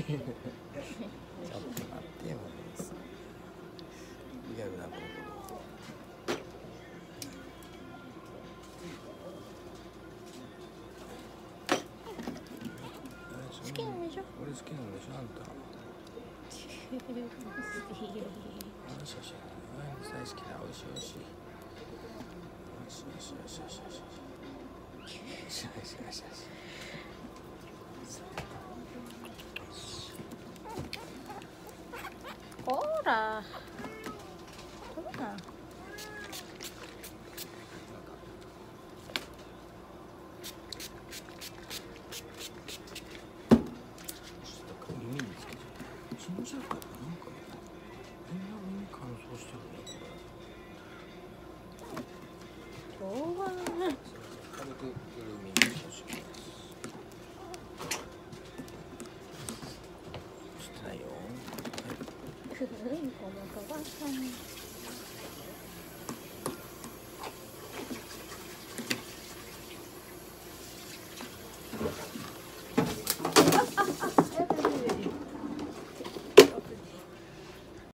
ちょっと待ってよ。リアルなこの好きなんでしょ俺好きなんでしょあんたいよしよし大好きだおいしいおいしいよしよしよしよしよしよしよしよしよしよしほらほらちょっと耳ほらほら今日はね軽くる ринком палатками.